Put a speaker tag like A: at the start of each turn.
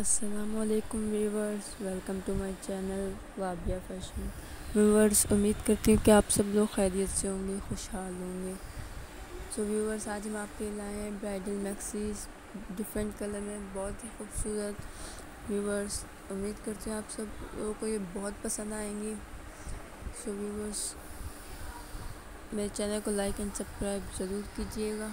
A: असलकुम viewers welcome to my channel वाबिया fashion viewers उम्मीद करती हूँ कि आप सब लोग खैरियत से होंगे, खुशहाल होंगे। सो व्यूवर्स आज हम आपके लाए हैं ब्राइडल मैक्सीज डिफरेंट कलर में, बहुत ही खूबसूरत। व्यूवर्स उम्मीद करती हूँ आप सब लोगों को ये बहुत पसंद आएँगी। सो व्यूवर्स मेरे चैनल को लाइक एंड सब्सक्राइब ज़रूर कीजिएगा।